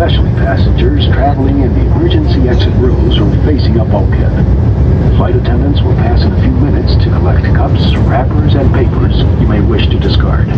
especially passengers traveling in the emergency exit rows or facing a bulkhead. Flight attendants will pass in a few minutes to collect cups, wrappers, and papers you may wish to discard.